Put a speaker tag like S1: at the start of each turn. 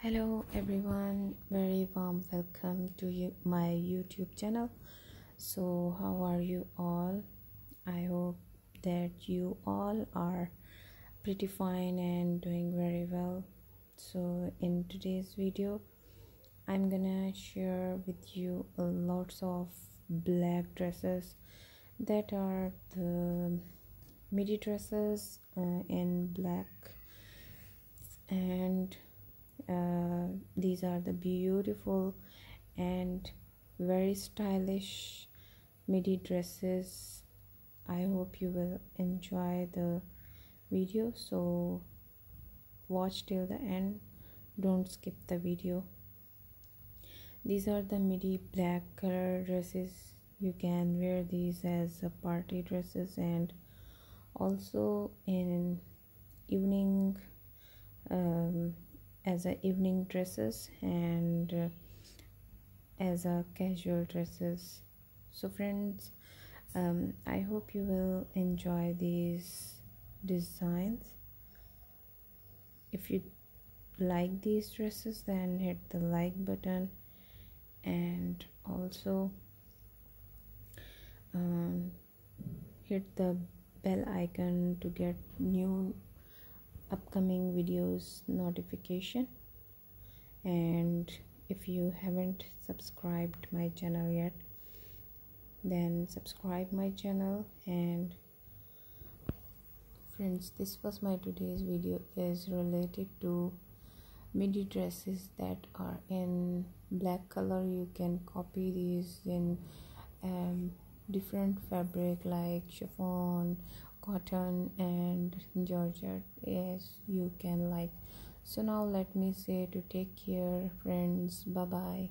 S1: hello everyone. Very warm welcome to you, my youtube channel. So how are you all? I hope that you all are pretty fine and doing very well. So in today's video i'm gonna share with you lots of black dresses that are the midi dresses uh, in black. And uh, these are the beautiful and very stylish midi dresses. I hope you will enjoy the video. So watch till the end. Don't skip the video. These are the midi black color dresses. You can wear these as a party dresses. And also in evening um, as a evening dresses and uh, as a casual dresses. So friends um, i hope you will enjoy these designs. If you like these dresses then hit the like button and also um, hit the bell icon to get new upcoming videos notification. And if you haven't subscribed my channel yet then subscribe my channel. And friends this was my today's video is related to midi dresses that are in black color. You can copy these in um, different fabric like chiffon cotton and georgette yes you can like so now let me say to take care friends. Bye bye